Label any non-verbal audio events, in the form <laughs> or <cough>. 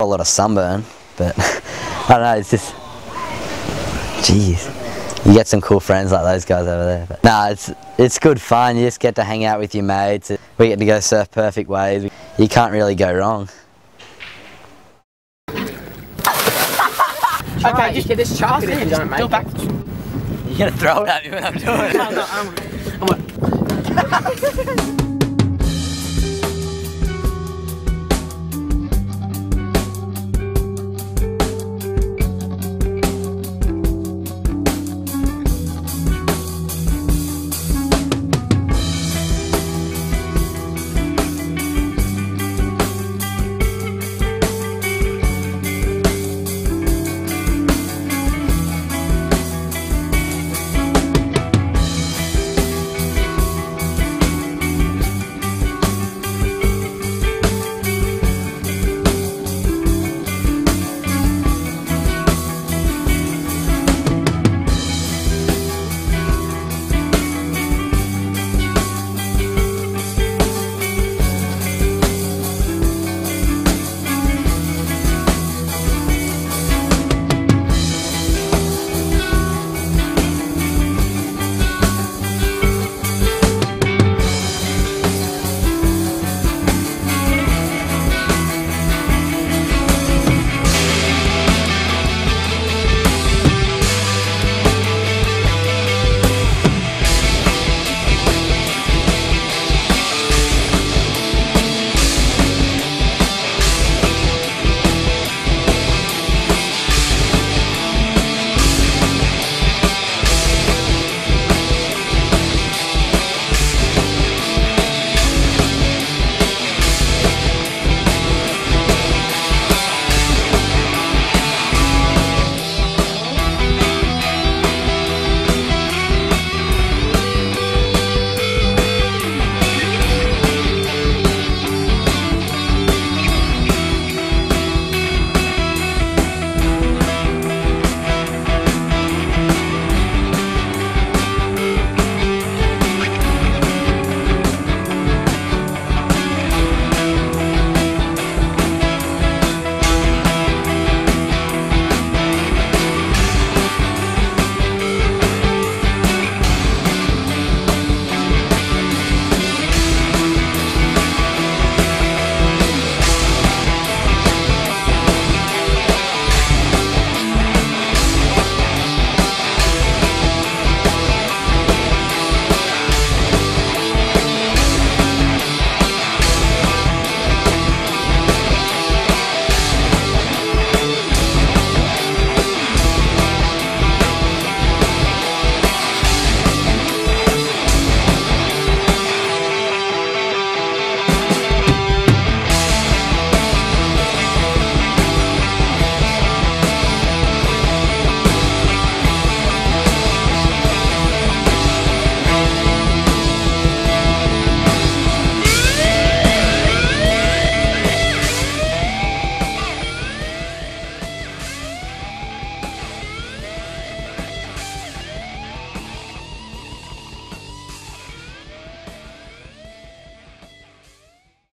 a lot of sunburn, but <laughs> I don't know, it's just, jeez. You get some cool friends like those guys over there. But, nah, it's it's good fun. You just get to hang out with your mates. We get to go surf perfect waves. You can't really go wrong. Okay, just get this charge in. if you don't make. You're gonna throw it at me when I'm doing it. I'm, I'm <laughs>